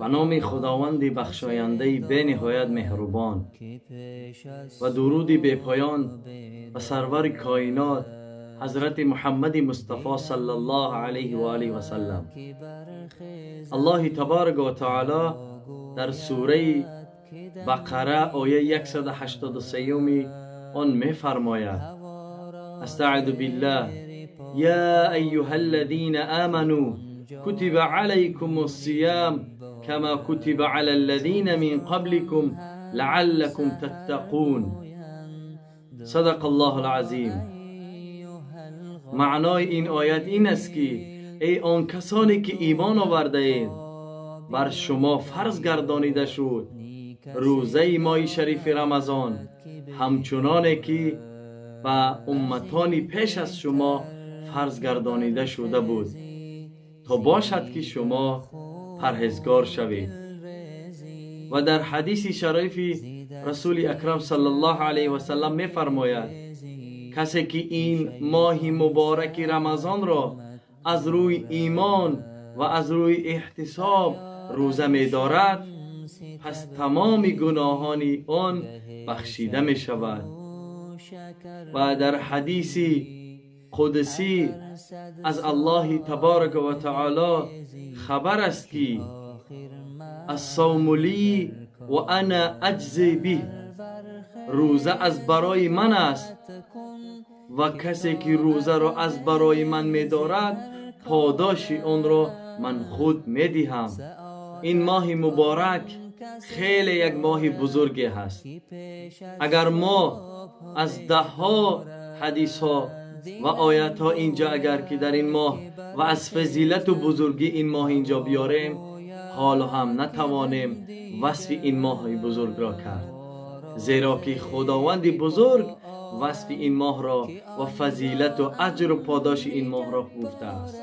و نام خداوند بخشاینده به نهایت مهربان و درودی به پایان و سرور کائنات حضرت محمد مصطفی صلی الله علیه و آله و سلم. الله تبارک و تعالی در سوره بقره آیه 183 آن می فرماید استعذ بالله. یا ایها الذين آمنوا كتب عليكم الصيام كما كتب على الذين من قبلكم لعلكم تتقون. صدق الله العظیم معنای این آیت این است که ای آن کسانی که ایمان آورده اید بر شما فرض گردانیده شد. روزه مای شریف رمضان همچنانه که به امتانی پیش از شما فرض گردانیده شده بود. باشد که شما پرهزگار شوید. و در حدیث شریف رسول اکرم صلی الله علیه و سلم می فرماید کسی که این ماه مبارک رمضان را از روی ایمان و از روی احتساب روزه می دارد پس تمام گناهان آن بخشیده می شود و در حدیث قدسی از الله تبارک و تعالی خبر است که الصوم لی و انا اجزی به. روزه از برای من است و کسی که روزه را از برای من می دارد پاداش آن را من خود می دهم این ماه مبارک خیلی یک ماه بزرگی هست. اگر ما از ده ها حدیث ها و آیت ها اینجا اگر که در این ماه و از فضیلت و بزرگی این ماه اینجا بیاریم حال هم نتوانیم وصف این ماه بزرگ را کرد. زیرا که خداوند بزرگ وصف این ماه را و فضیلت و اجر و پاداش این ماه را گفته است.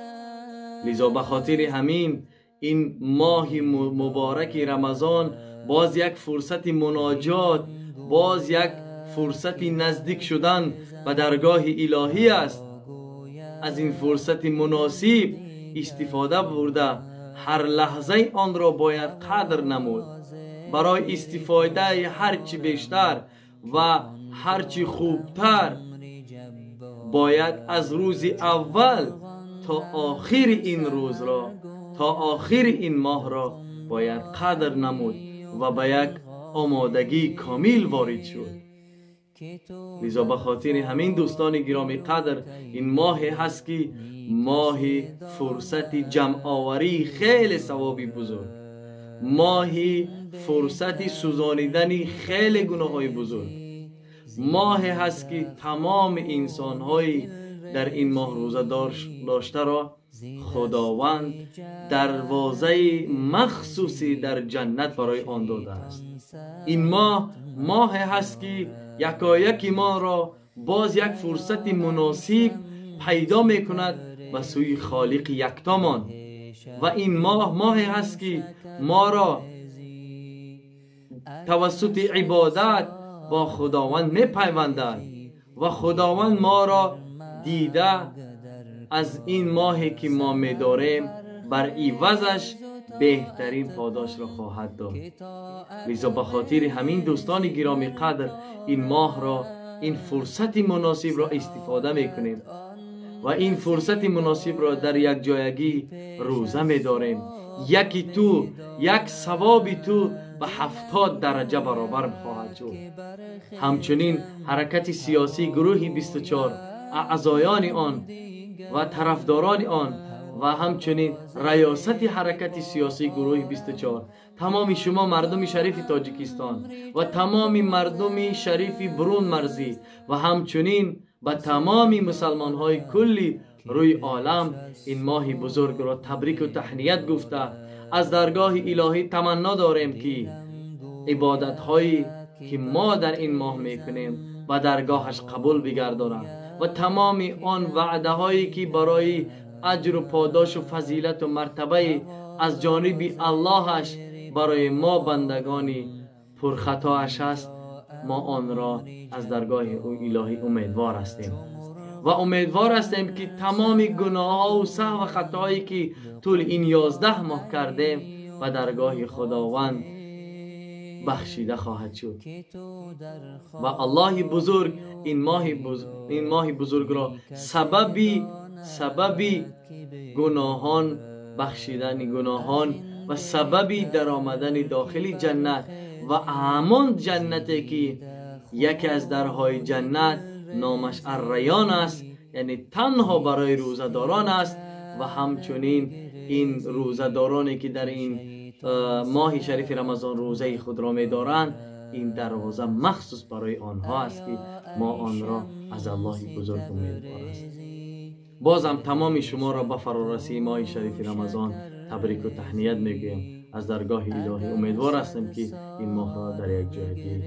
لذا به خاطر همین این ماه مبارک رمضان باز یک فرصت مناجات باز یک فرصت نزدیک شدن به درگاه الهی است. از این فرصت مناسب استفاده برده هر لحظه آن را باید قدر نمود. برای استفاده هرچی بیشتر و هرچی خوبتر. باید از روز اول تا آخر این روز را تا آخر این ماه را باید قدر نمود و به یک آمادگی کامل وارد شد. لذا به همین دوستان گرامی قدر این ماه هست که ماه فرصت جمع آوری خیلی ثوابی بزرگ. ماه فرصت سوزانیدن خیلی گناه های بزرگ. ماه هست که تمام انسان های در این ماه روزه داشته را خداوند دروازه مخصوصی در جنت برای آن داده است. این ماه ماه هست که یکایک ما را باز یک فرصت مناسب پیدا می کند به سوی خالق یکتامان. و این ماه ماه هست که ما را توسط عبادت با خداوند می پیوندد و خداوند ما را دیده از این ماهی که ما می داریم بر ایوزش بهترین پاداش را خواهد داد. لذا به خاطر همین دوستان گرامی قدر این ماه را این فرصت مناسب را استفاده می‌کنیم و این فرصت مناسب را در یک جایگی روزه می داریم یکی تو یک ثوابی تو به هفتاد درجه برابر خواهد شد. همچنین حرکت سیاسی گروه 24 اعضایان آن و طرفداران آن و همچنین ریاست حرکت سیاسی گروه 24 تمام شما مردم شریف تاجیکستان و تمام مردم شریف برون مرزی و همچنین به تمام مسلمان های کلی روی عالم این ماه بزرگ را تبریک و تحنیت گفته. از درگاه الهی تمنا داریم که عبادت هایی که ما در این ماه می‌کنیم و درگاهش قبول بگردانم و تمام آن وعده هایی که برای اجر و پاداش و فضیلت و مرتبه از جانب اللهش برای ما بندگانی پرخطاش است. ما آن را از درگاه او الهی امیدوار هستیم. و امیدوار هستیم که تمام گناه ها و سهو و خطایی که طول این یازده ماه کردیم و درگاه خداوند بخشیده خواهد شد. و الله بزرگ این ماه بزرگ, این ماه بزرگ را سببی سببی گناهان بخشیدن گناهان و سببی در آمدن داخلی جنت و همان جنتی که یکی از درهای جنت نامش الریان است یعنی تنها برای روزداران است و همچنین این روزدارانی که در این ماه شریف رمضان روزه خود را می دارند این دروازه مخصوص برای آنها است که ما آن را از الله بزرگ امیدوار است بازم تمام شما را به فرارسی ماه شریف رمضان تبریک و تهنیت می‌گویم. از درگاه الهی امیدوار هستم که این ماه را در یک جای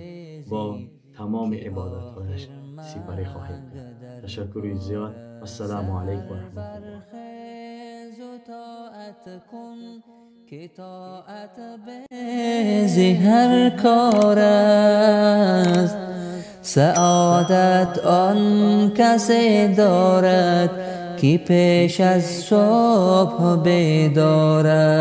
با تمام عبادت سپری خواهیم کرد. تشکر زیاد. السلام علیکم و رحمت الله. که به هر کار است. سعادت آن کسی دارد که پیش از صبح بدارد